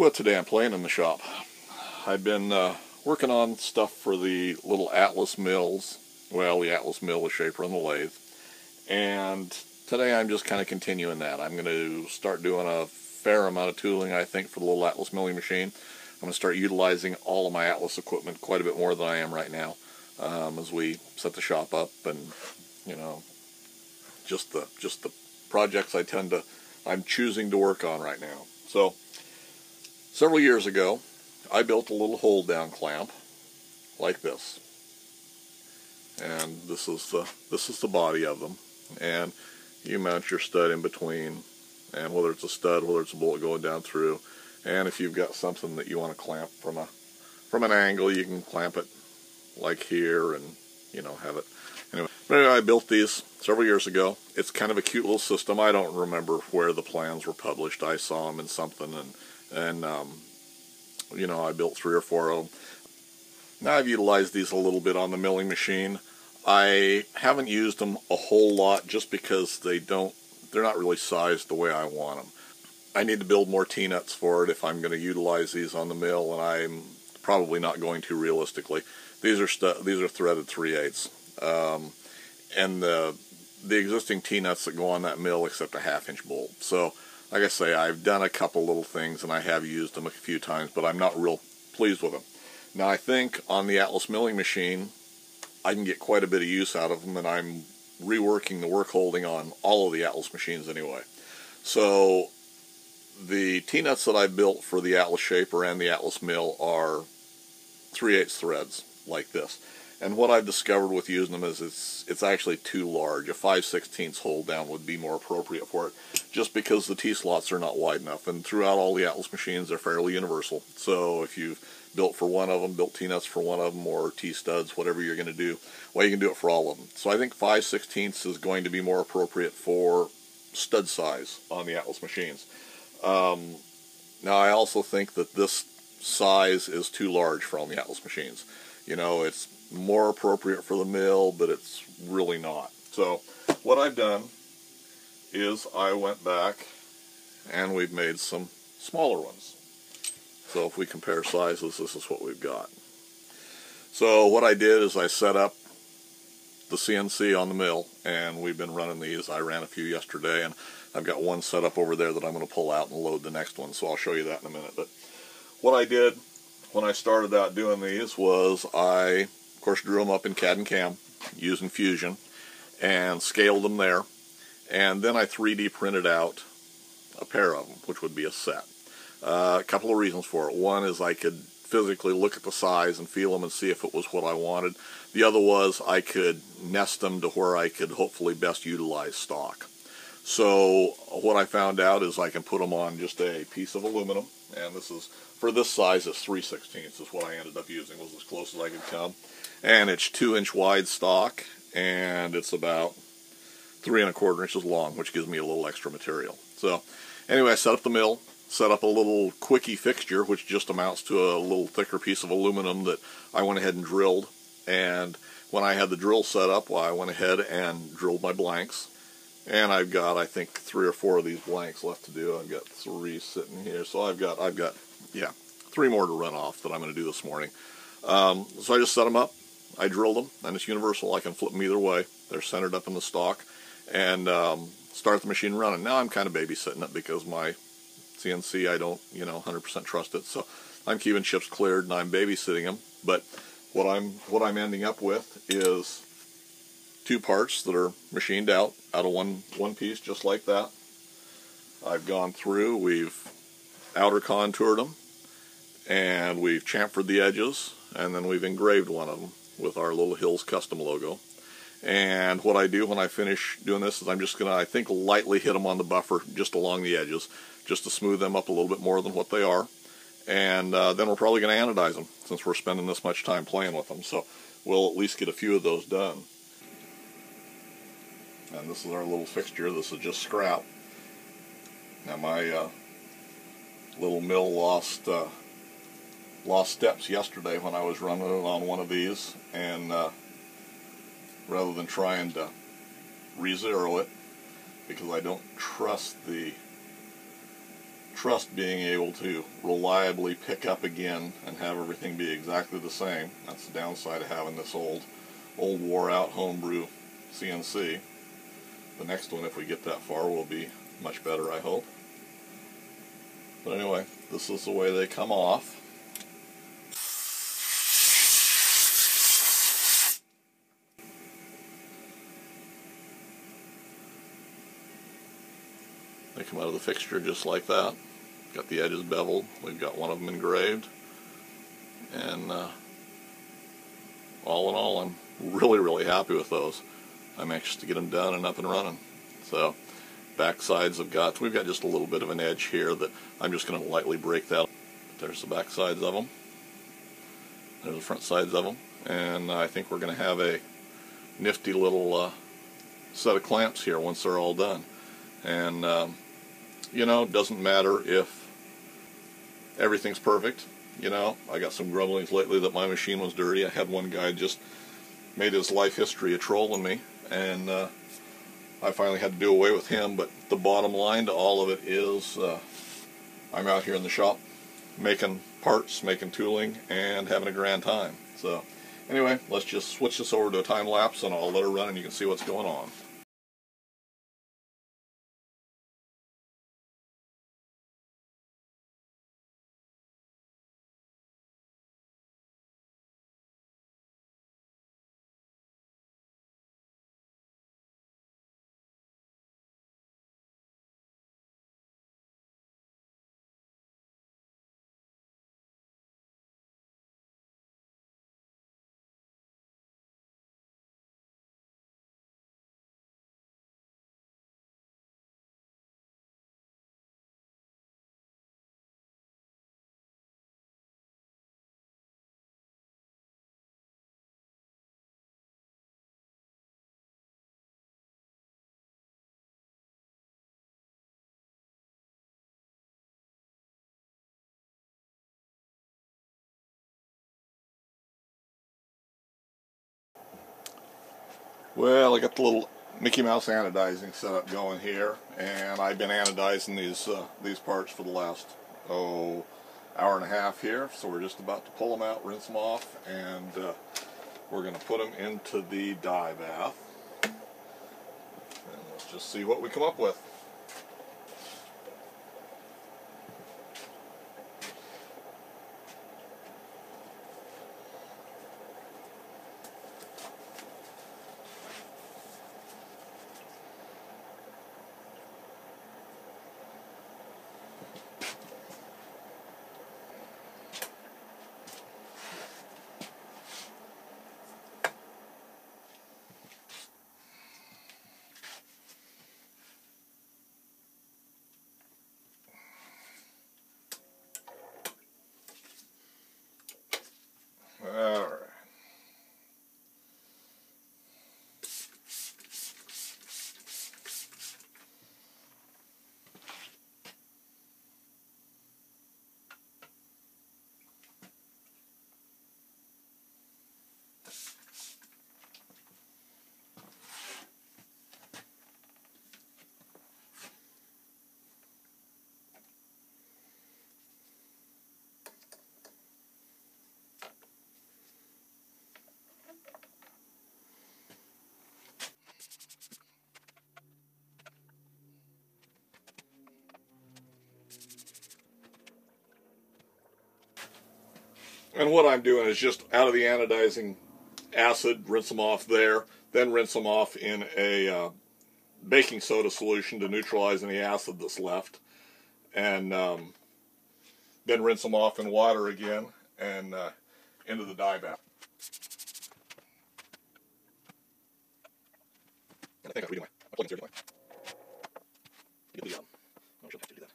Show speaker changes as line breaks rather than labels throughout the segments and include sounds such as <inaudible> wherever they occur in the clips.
Well, today I'm playing in the shop. I've been uh, working on stuff for the little Atlas mills. Well, the Atlas mill, the shaper, and the lathe. And today I'm just kind of continuing that. I'm going to start doing a fair amount of tooling, I think, for the little Atlas milling machine. I'm going to start utilizing all of my Atlas equipment quite a bit more than I am right now um, as we set the shop up and, you know, just the just the projects I tend to I'm choosing to work on right now. So several years ago, I built a little hold down clamp like this. And this is the this is the body of them. And you mount your stud in between and whether it's a stud, whether it's a bullet going down through, and if you've got something that you want to clamp from a from an angle, you can clamp it like here and you know have it Anyway, anyway, I built these several years ago. It's kind of a cute little system. I don't remember where the plans were published. I saw them in something, and and um, you know I built three or four of them. Now I've utilized these a little bit on the milling machine. I haven't used them a whole lot just because they don't. They're not really sized the way I want them. I need to build more T-nuts for it if I'm going to utilize these on the mill, and I'm probably not going to realistically. These are these are threaded 3 eighths. Um, and the the existing T-nuts that go on that mill except a half inch bolt. So like I say, I've done a couple little things and I have used them a few times, but I'm not real pleased with them. Now I think on the Atlas milling machine, I can get quite a bit of use out of them and I'm reworking the work holding on all of the Atlas machines anyway. So the T-nuts that I built for the Atlas Shaper and the Atlas Mill are 3 8 threads like this. And what I've discovered with using them is it's it's actually too large. A 5 16 hold down would be more appropriate for it, just because the T-slots are not wide enough. And throughout all the Atlas machines, they're fairly universal. So if you've built for one of them, built T-nuts for one of them, or T-studs, whatever you're going to do, well, you can do it for all of them. So I think 5 16 is going to be more appropriate for stud size on the Atlas machines. Um, now I also think that this size is too large for all the Atlas machines. You know, it's more appropriate for the mill, but it's really not. So what I've done is I went back and we've made some smaller ones. So if we compare sizes, this is what we've got. So what I did is I set up the CNC on the mill, and we've been running these. I ran a few yesterday, and I've got one set up over there that I'm going to pull out and load the next one, so I'll show you that in a minute. But what I did when I started out doing these was I of course, drew them up in CAD and CAM using Fusion and scaled them there. And then I 3D printed out a pair of them, which would be a set. Uh, a couple of reasons for it. One is I could physically look at the size and feel them and see if it was what I wanted. The other was I could nest them to where I could hopefully best utilize stock. So what I found out is I can put them on just a piece of aluminum, and this is, for this size, it's 3 16 is what I ended up using, was as close as I could come and it's two inch wide stock and it's about three and a quarter inches long which gives me a little extra material. So anyway I set up the mill set up a little quickie fixture which just amounts to a little thicker piece of aluminum that I went ahead and drilled. And when I had the drill set up well, I went ahead and drilled my blanks. And I've got I think three or four of these blanks left to do. I've got three sitting here. So I've got I've got yeah three more to run off that I'm going to do this morning. Um, so I just set them up I drilled them, and it's universal. I can flip them either way. They're centered up in the stock, and um, start the machine running. Now I'm kind of babysitting it because my CNC, I don't, you know, 100% trust it. So I'm keeping chips cleared and I'm babysitting them. But what I'm what I'm ending up with is two parts that are machined out out of one one piece, just like that. I've gone through. We've outer contoured them, and we've chamfered the edges, and then we've engraved one of them with our little Hills custom logo. And what I do when I finish doing this is I'm just going to, I think, lightly hit them on the buffer just along the edges, just to smooth them up a little bit more than what they are. And uh, then we're probably going to anodize them since we're spending this much time playing with them. So we'll at least get a few of those done. And this is our little fixture. This is just scrap. Now my uh, little mill lost uh, lost steps yesterday when I was running it on one of these and uh, rather than trying to re-zero it because I don't trust the trust being able to reliably pick up again and have everything be exactly the same. That's the downside of having this old, old wore out homebrew CNC. The next one, if we get that far, will be much better, I hope. But anyway, this is the way they come off. Come out of the fixture just like that. Got the edges beveled. We've got one of them engraved. And uh, all in all, I'm really, really happy with those. I'm anxious to get them done and up and running. So, back sides have got, we've got just a little bit of an edge here that I'm just going to lightly break that. But there's the back sides of them. There's the front sides of them. And I think we're going to have a nifty little uh, set of clamps here once they're all done. And, um, you know, doesn't matter if everything's perfect. You know, I got some grumblings lately that my machine was dirty. I had one guy just made his life history of trolling me, and uh, I finally had to do away with him. But the bottom line to all of it is uh, I'm out here in the shop making parts, making tooling, and having a grand time. So anyway, let's just switch this over to a time lapse, and I'll let her run, and you can see what's going on. Well, I got the little Mickey Mouse anodizing setup going here, and I've been anodizing these uh, these parts for the last oh hour and a half here. So we're just about to pull them out, rinse them off, and uh, we're going to put them into the dye bath. And let's just see what we come up with. And what I'm doing is just out of the anodizing acid, rinse them off there, then rinse them off in a uh, baking soda solution to neutralize any acid that's left, and um, then rinse them off in water again and uh, into the dye bath. I think I'm my, I'm plugging through anyway. Get the, um, no, she'll have to do that.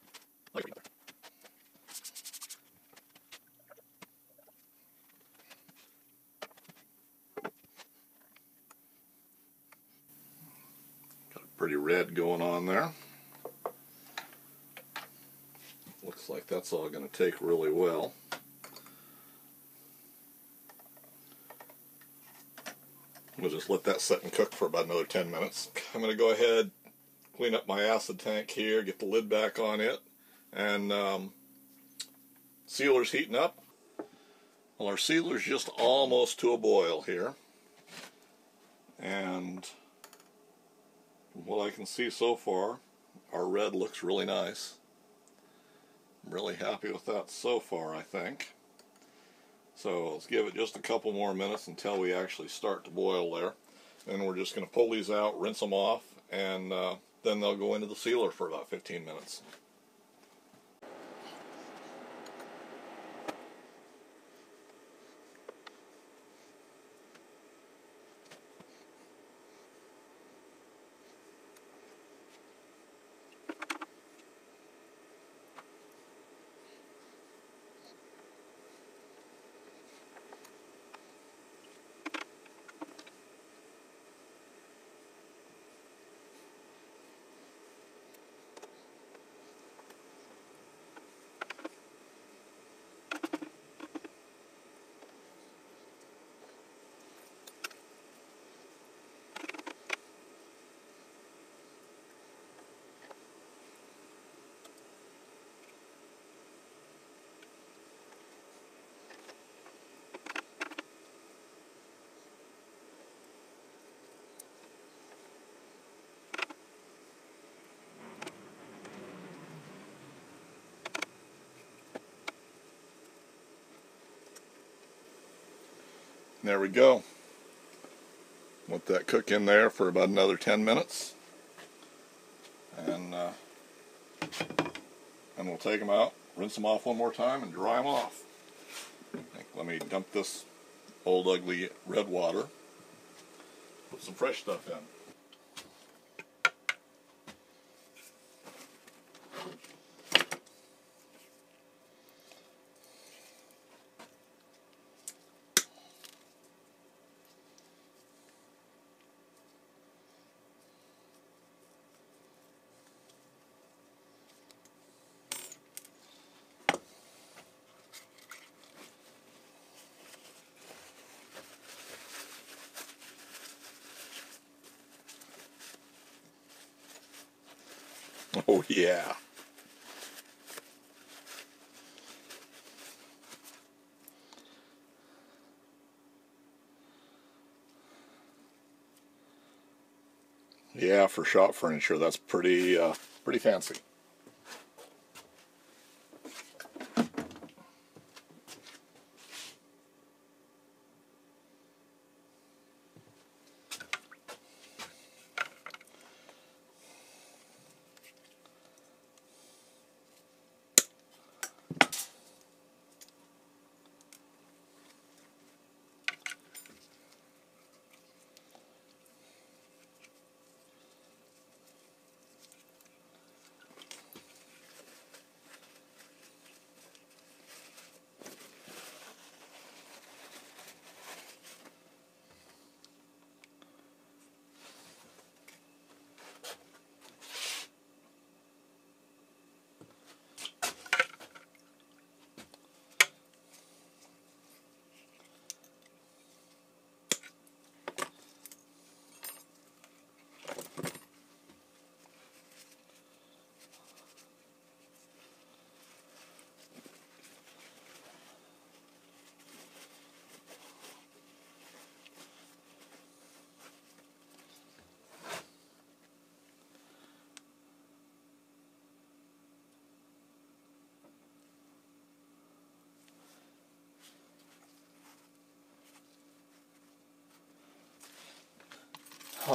I'll get there. Pretty red going on there. Looks like that's all going to take really well. We'll just let that sit and cook for about another 10 minutes. I'm going to go ahead, clean up my acid tank here, get the lid back on it, and um, sealer's heating up. Well, our sealer's just almost to a boil here. And from what I can see so far, our red looks really nice. I'm really happy with that so far, I think. So let's give it just a couple more minutes until we actually start to boil there. Then we're just going to pull these out, rinse them off, and uh, then they'll go into the sealer for about 15 minutes. There we go. Let that cook in there for about another 10 minutes. And, uh, and we'll take them out, rinse them off one more time, and dry them off. Let me dump this old ugly red water, put some fresh stuff in. Oh, <laughs> yeah. Yeah, for shop furniture, that's pretty, uh, pretty fancy.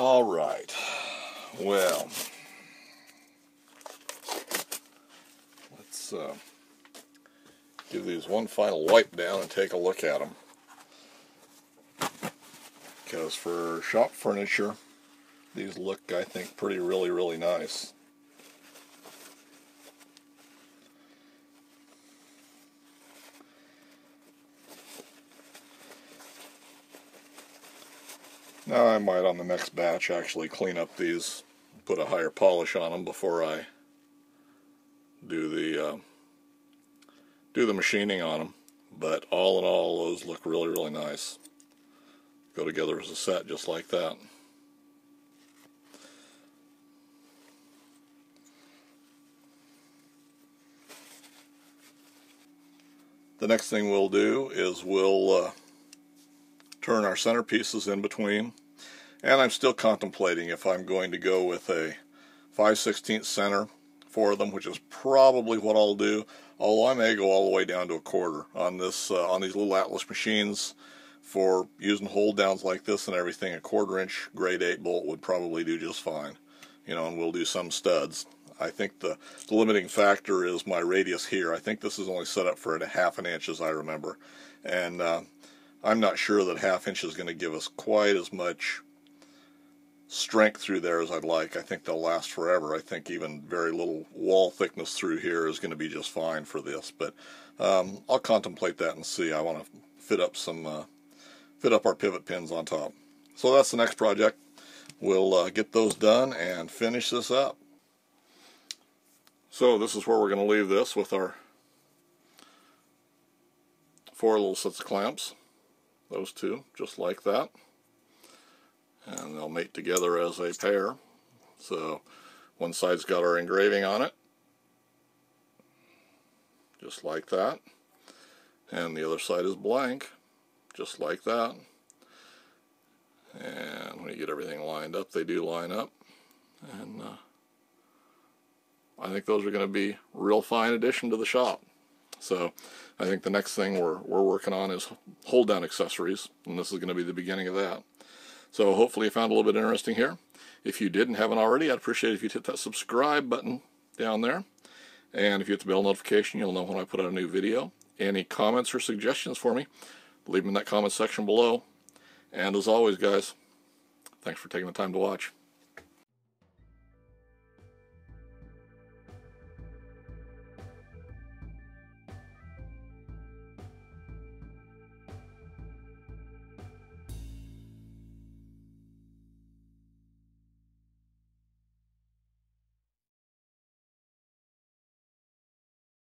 All right. Well, let's uh, give these one final wipe down and take a look at them. Because for shop furniture, these look, I think, pretty really, really nice. Now I might on the next batch actually clean up these, put a higher polish on them before I do the uh, do the machining on them. But all in all, those look really, really nice. Go together as a set just like that. the next thing we'll do is we'll uh, turn our centerpieces in between. And I'm still contemplating if I'm going to go with a 5 16 center for them, which is probably what I'll do. Although I may go all the way down to a quarter on this uh, on these little Atlas machines for using hold downs like this and everything. A quarter inch grade 8 bolt would probably do just fine. You know, and we'll do some studs. I think the, the limiting factor is my radius here. I think this is only set up for a half an inch as I remember. And uh, I'm not sure that half inch is going to give us quite as much strength through there as I'd like. I think they'll last forever. I think even very little wall thickness through here is going to be just fine for this. But um, I'll contemplate that and see. I want to fit up some uh, fit up our pivot pins on top. So that's the next project. We'll uh, get those done and finish this up. So this is where we're going to leave this with our four little sets of clamps. Those two, just like that. And they'll mate together as a pair. So one side's got our engraving on it, just like that. And the other side is blank, just like that. And when you get everything lined up, they do line up. And uh, I think those are going to be real fine addition to the shop. So I think the next thing we're, we're working on is hold down accessories, and this is going to be the beginning of that. So hopefully you found a little bit interesting here. If you didn't haven't already, I'd appreciate if you'd hit that subscribe button down there. And if you hit the bell notification, you'll know when I put out a new video. Any comments or suggestions for me, leave them in that comment section below. And as always, guys, thanks for taking the time to watch.